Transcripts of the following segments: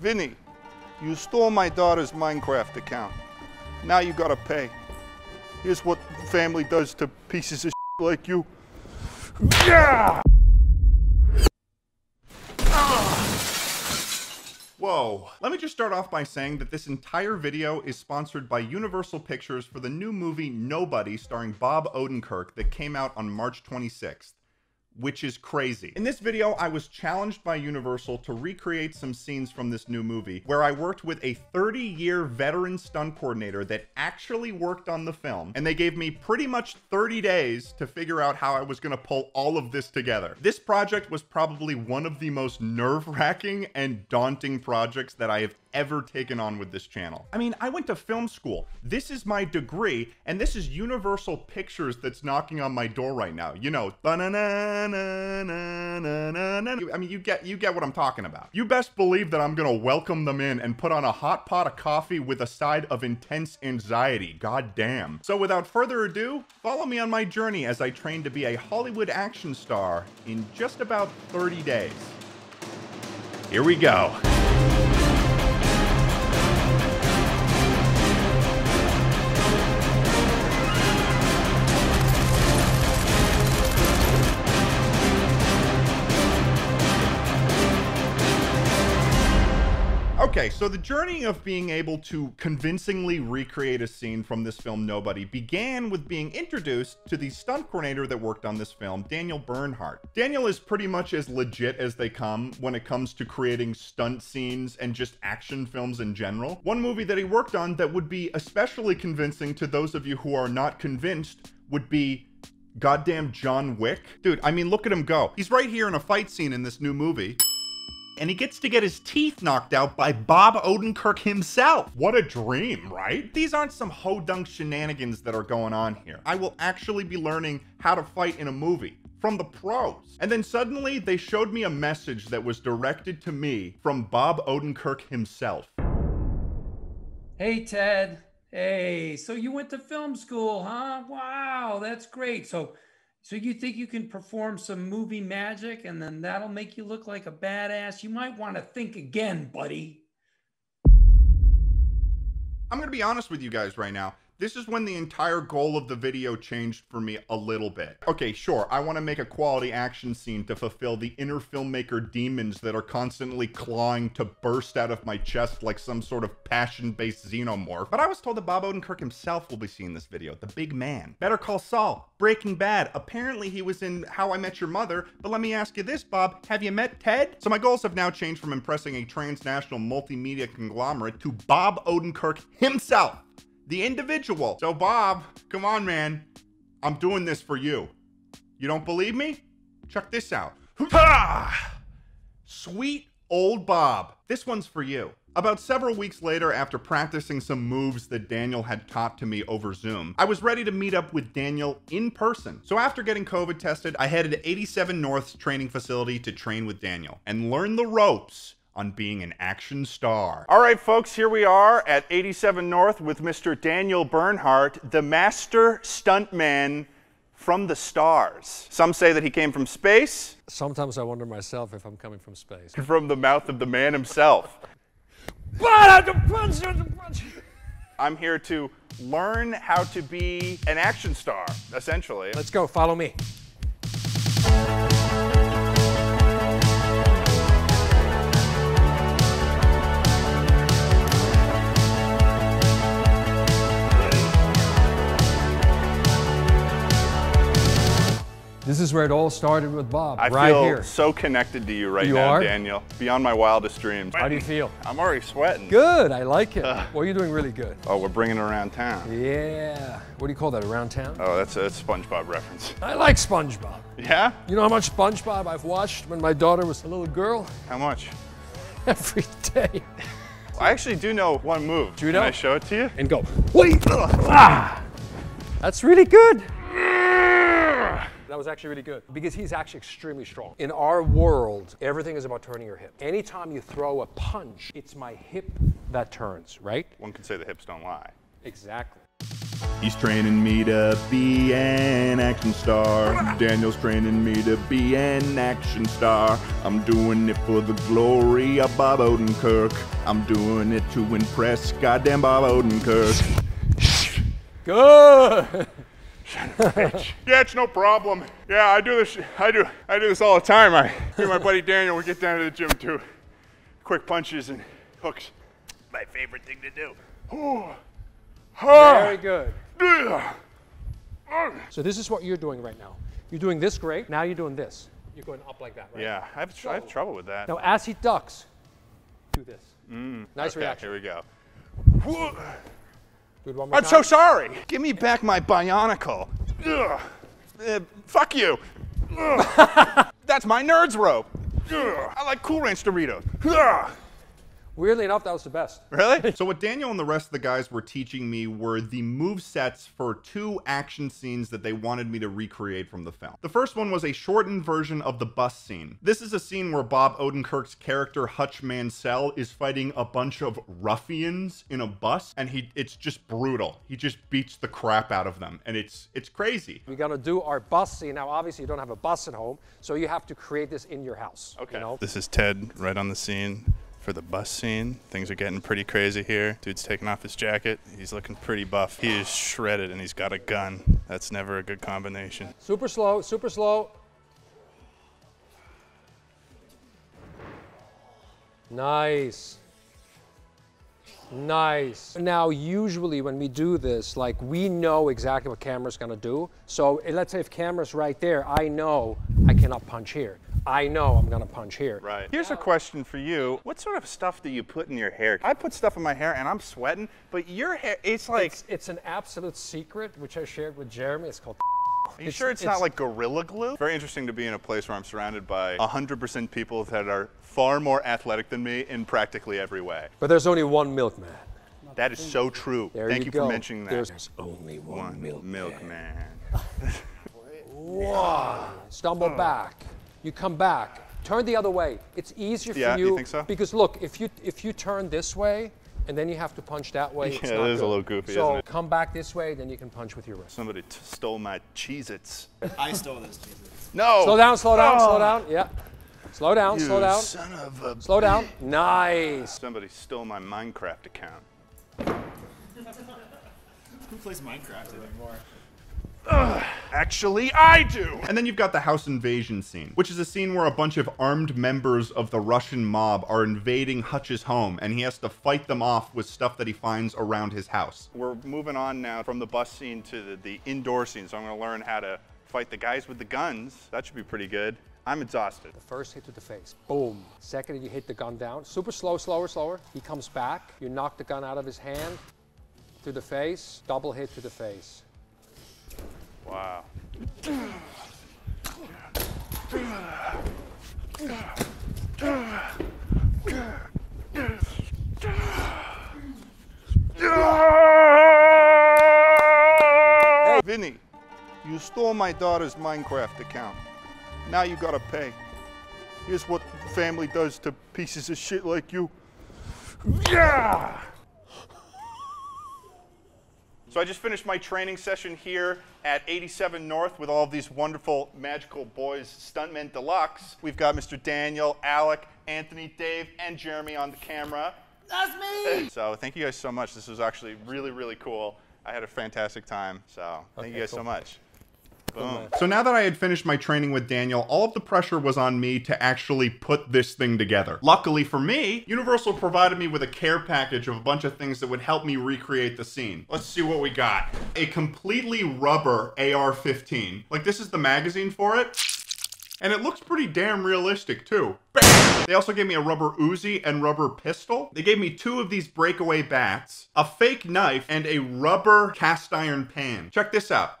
Vinny, you stole my daughter's Minecraft account. Now you gotta pay. Here's what family does to pieces of like you. Yeah! Ah! Whoa. Let me just start off by saying that this entire video is sponsored by Universal Pictures for the new movie Nobody starring Bob Odenkirk that came out on March 26th which is crazy. In this video, I was challenged by Universal to recreate some scenes from this new movie, where I worked with a 30-year veteran stunt coordinator that actually worked on the film, and they gave me pretty much 30 days to figure out how I was gonna pull all of this together. This project was probably one of the most nerve-wracking and daunting projects that I have ever taken on with this channel. I mean, I went to film school. This is my degree, and this is Universal Pictures that's knocking on my door right now. You know, I mean, you get you get what I'm talking about. You best believe that I'm gonna welcome them in and put on a hot pot of coffee with a side of intense anxiety. God damn. So without further ado, follow me on my journey as I train to be a Hollywood action star in just about 30 days. Here we go. Okay, so the journey of being able to convincingly recreate a scene from this film Nobody began with being introduced to the stunt coordinator that worked on this film, Daniel Bernhardt. Daniel is pretty much as legit as they come when it comes to creating stunt scenes and just action films in general. One movie that he worked on that would be especially convincing to those of you who are not convinced would be goddamn John Wick. Dude, I mean, look at him go. He's right here in a fight scene in this new movie and he gets to get his teeth knocked out by Bob Odenkirk himself. What a dream, right? These aren't some ho-dunk shenanigans that are going on here. I will actually be learning how to fight in a movie from the pros. And then suddenly they showed me a message that was directed to me from Bob Odenkirk himself. Hey, Ted. Hey, so you went to film school, huh? Wow, that's great. So so you think you can perform some movie magic and then that'll make you look like a badass? You might want to think again, buddy. I'm going to be honest with you guys right now. This is when the entire goal of the video changed for me a little bit. Okay, sure, I want to make a quality action scene to fulfill the inner filmmaker demons that are constantly clawing to burst out of my chest like some sort of passion-based xenomorph. But I was told that Bob Odenkirk himself will be seeing this video, the big man. Better Call Saul, Breaking Bad. Apparently he was in How I Met Your Mother, but let me ask you this, Bob, have you met Ted? So my goals have now changed from impressing a transnational multimedia conglomerate to Bob Odenkirk himself the individual. So, Bob, come on, man. I'm doing this for you. You don't believe me? Check this out. Sweet old Bob. This one's for you. About several weeks later, after practicing some moves that Daniel had taught to me over Zoom, I was ready to meet up with Daniel in person. So after getting COVID tested, I headed to 87 North's training facility to train with Daniel and learn the ropes on being an action star. All right, folks, here we are at 87 North with Mr. Daniel Bernhardt, the master stuntman from the stars. Some say that he came from space. Sometimes I wonder myself if I'm coming from space. From the mouth of the man himself. I'm here to learn how to be an action star, essentially. Let's go, follow me. This is where it all started with Bob, I right feel here. so connected to you right you now, are? Daniel. Beyond my wildest dreams. How do you feel? I'm already sweating. Good, I like it. well, you're doing really good. Oh, we're bringing it around town. Yeah. What do you call that, around town? Oh, that's a, that's a SpongeBob reference. I like SpongeBob. Yeah? You know how much SpongeBob I've watched when my daughter was a little girl? How much? Every day. I actually do know one move. Do you know? Can I show it to you? And go, wait! Ah! That's really good. That was actually really good because he's actually extremely strong. In our world, everything is about turning your hip. Anytime you throw a punch, it's my hip that turns, right? One could say the hips don't lie. Exactly. He's training me to be an action star. Daniel's training me to be an action star. I'm doing it for the glory of Bob Odenkirk. I'm doing it to impress goddamn Bob Odenkirk. Good. Yeah, it's no problem. Yeah, I do this. I do. I do this all the time. I, me and my buddy Daniel, we get down to the gym too. Quick punches and hooks. My favorite thing to do. Very good. So this is what you're doing right now. You're doing this great. Now you're doing this. You're going up like that, right? Yeah, I have, I have trouble with that. Now as he ducks, do this. Mm, nice Okay, reaction. here we go. Do it one more I'm time. so sorry. Give me back my bionicle. Ugh. Uh, fuck you. That's my nerds rope. Ugh. I like Cool Ranch Doritos. Ugh. Weirdly enough, that was the best. Really? So what Daniel and the rest of the guys were teaching me were the move sets for two action scenes that they wanted me to recreate from the film. The first one was a shortened version of the bus scene. This is a scene where Bob Odenkirk's character Hutch Mansell is fighting a bunch of ruffians in a bus and he it's just brutal. He just beats the crap out of them and it's it's crazy. We're gonna do our bus scene. Now, obviously, you don't have a bus at home, so you have to create this in your house. Okay. You know? This is Ted right on the scene for the bus scene. Things are getting pretty crazy here. Dude's taking off his jacket. He's looking pretty buff. He is shredded and he's got a gun. That's never a good combination. Super slow, super slow. Nice. Nice. Now, usually when we do this, like we know exactly what camera's gonna do. So eh, let's say if camera's right there, I know I cannot punch here. I know I'm gonna punch here. Right. Here's a question for you. What sort of stuff do you put in your hair? I put stuff in my hair and I'm sweating, but your hair, it's like, It's, it's an absolute secret, which I shared with Jeremy. It's called are you sure it's, not like Gorilla Glue? Very interesting to be in a place where I'm surrounded by 100% people that are far more athletic than me in practically every way. But there's only one milkman. That is so true. There Thank you, you, for mentioning that. There's only one, One milkman. milkman. Stumble back. You come back. Turn the other way. It's easier Yeah, for you you. think so? Because look, if you if you turn this way and then you have to punch that way, it's not it is a good. little goofy, So isn't it? come back this way, then you can punch with your wrist. Somebody t- stole my Cheez-Its. I stole those cheeses. No! Slow down, slow down, slow Oh, down. Yeah. Slow down, You slow down. son of a... Slow down. Nice. Somebody stole my Minecraft account. Who plays Minecraft anymore? Actually, I do! And then you've got the house invasion scene, which is a scene where a bunch of armed members of the Russian mob are invading Hutch's home, and he has to fight them off with stuff that he finds around his house. We're moving on now from the bus scene to the, the indoor scene, so I'm gonna learn how to fight the guys with the guns. That should be pretty good. I'm exhausted. The first hit to the face. Boom. Second, you hit the gun down. Super slow, slower, slower. He comes back. You knock the gun out of his hand to the face. Double hit to the face. Wow. Hey, Vinny, you stole my daughter's Minecraft account. Now you gotta pay. Here's what family does to pieces of shit like you. Yeah! So I just finished my training session here at 87 North with all of these wonderful magical boys, Stuntmen Deluxe. We've got Mr. Daniel, Alec, Anthony, Dave, and Jeremy on the camera. That's me! So thank you guys so much. This was actually really, really cool. I had a fantastic time. So thank you Okay, guys so much. So now that I had finished my training with Daniel, all of the pressure was on me to actually put this thing together. Luckily for me, Universal provided me with a care package of a bunch of things that would help me recreate the scene. Let's see what we got. A completely rubber AR-15. Like this is the magazine for it. And it looks pretty damn realistic too. Bam! They also gave me a rubber Uzi and rubber pistol. They gave me two of these breakaway bats, a fake knife, and a rubber cast iron pan. Check this out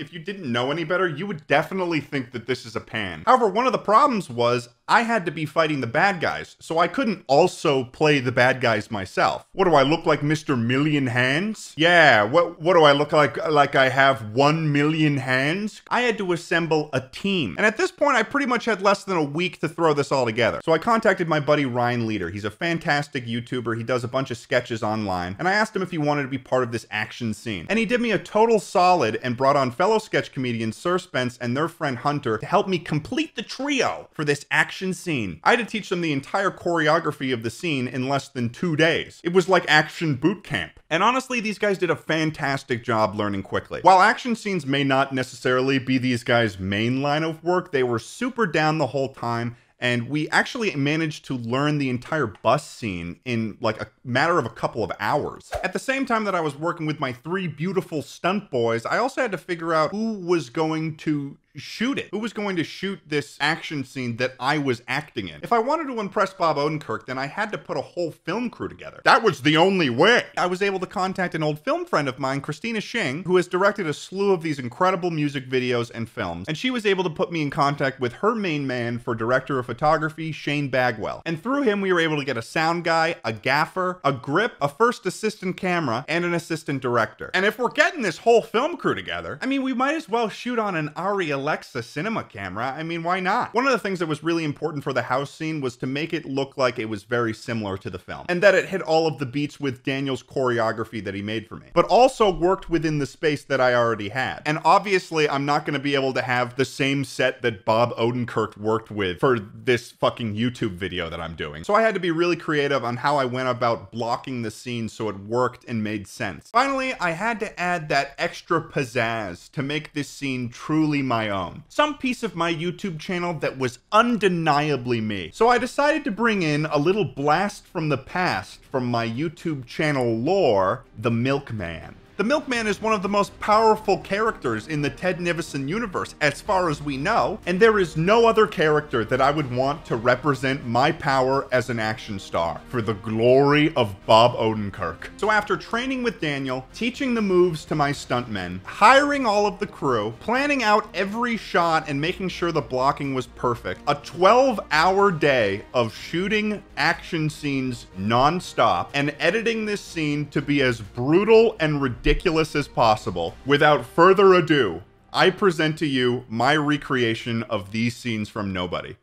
if you didn't know any better, you would definitely think that this is a pan. However, one of the problems was I had to be fighting the bad guys, so I couldn't also play the bad guys myself. What do I look like, Mr. Million Hands? Yeah, what what do I look like like I have 1 million hands? I had to assemble a team. And at this point I pretty much had less than a week to throw this all together. So I contacted my buddy Ryan Leader. He's a fantastic YouTuber. He does a bunch of sketches online. And I asked him if he wanted to be part of this action scene. And he did me a total solid and brought on fellow sketch comedians Sir Spence and their friend Hunter to help me complete the trio for this action scene. I had to teach them the entire choreography of the scene in less than two days. It was like action boot camp. And honestly, these guys did a fantastic job learning quickly. While action scenes may not necessarily be these guys' main line of work, they were super down the whole time and we actually managed to learn the entire bus scene in like a matter of a couple of hours. At the same time that I was working with my three beautiful stunt boys, I also had to figure out who was going to shoot it? Who was going to shoot this action scene that I was acting in? If I wanted to impress Bob Odenkirk, then I had to put a whole film crew together. That was the only way. I was able to contact an old film friend of mine, Christina Xing, who has directed a slew of these incredible music videos and films, and she was able to put me in contact with her main man for director of photography, Shane Bagwell. And through him, we were able to get a sound guy, a gaffer, a grip, a first assistant camera, and an assistant director. And if we're getting this whole film crew together, I mean, we might as well shoot on an Arri Alexa cinema camera. I mean, why not? One of the things that was really important for the house scene was to make it look like it was very similar to the film, and that it hit all of the beats with Daniel's choreography that he made for me, but also worked within the space that I already had. And obviously, I'm not going to be able to have the same set that Bob Odenkirk worked with for this fucking YouTube video that I'm doing. So I had to be really creative on how I went about blocking the scene so it worked and made sense. Finally, I had to add that extra pizzazz to make this scene truly my own. Some piece of my YouTube channel that was undeniably me. So I decided to bring in a little blast from the past from my YouTube channel lore, The Milkman. The Milkman is one of the most powerful characters in the Ted Nivison universe, as far as we know, and there is no other character that I would want to represent my power as an action star for the glory of Bob Odenkirk. So after training with Daniel, teaching the moves to my stuntmen, hiring all of the crew, planning out every shot and making sure the blocking was perfect, a 12 hour day of shooting action scenes non-stop and editing this scene to be as brutal and ridiculous ridiculous as possible. Without further ado, I present to you my recreation of these scenes from Nobody.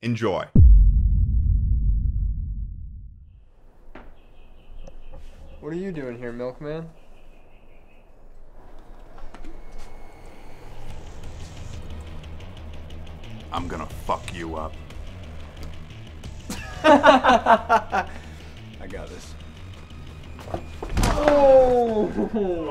Enjoy. What are you doing here, Milkman? I'm gonna fuck you up. I got this. Oh!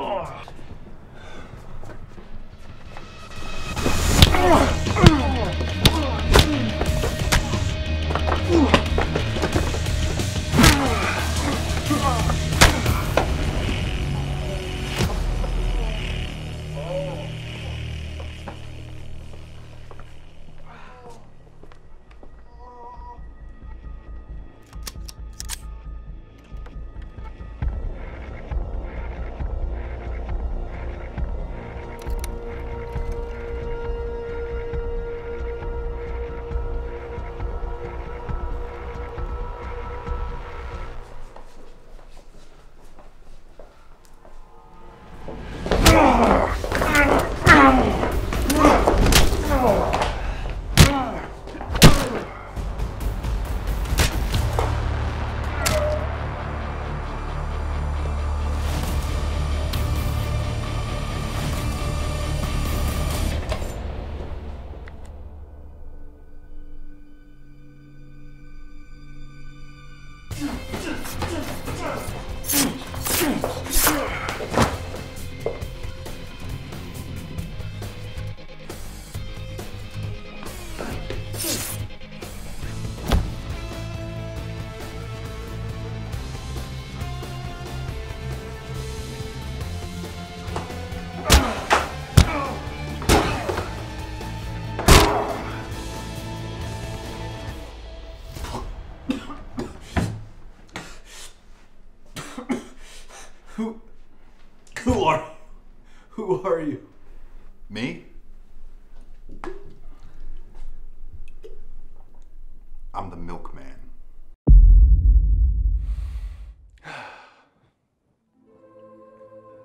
Thank you. Who Who are you? Who are you? Me? I'm the milkman.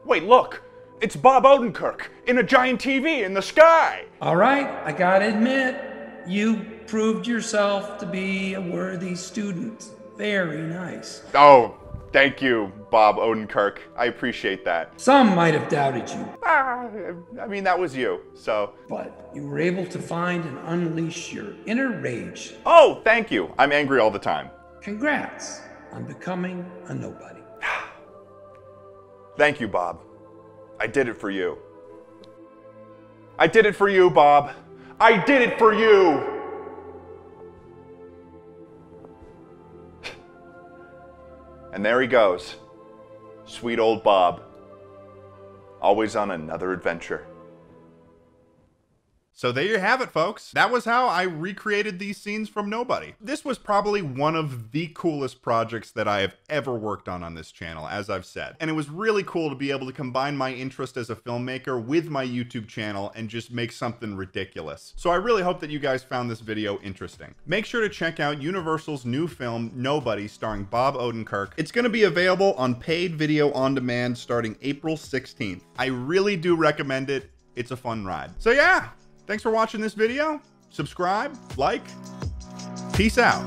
Wait, look! It's Bob Odenkirk in a giant TV in the sky! All right, I gotta admit, you proved yourself to be a worthy student. Very nice. Oh, thank you, Bob Odenkirk. I appreciate that. Some might have doubted you, Ah, I mean, that was you, so. but you were able to find and unleash your inner rage. Oh, thank you. I'm angry all the time. Congrats on becoming a nobody. Thank you, Bob. I did it for you. I did it for you, Bob. I did it for you! And there he goes. Sweet old Bob. Always on another adventure. So there you have it, folks. That was how I recreated these scenes from Nobody. This was probably one of the coolest projects that I have ever worked on on this channel, as I've said. And it was really cool to be able to combine my interest as a filmmaker with my YouTube channel and just make something ridiculous. So I really hope that you guys found this video interesting. Make sure to check out Universal's new film, Nobody, starring Bob Odenkirk. It's to be available on paid video on demand starting April 16th. I really do recommend it. It's a fun ride. So yeah, Thanks for watching this video. Subscribe, like, peace out.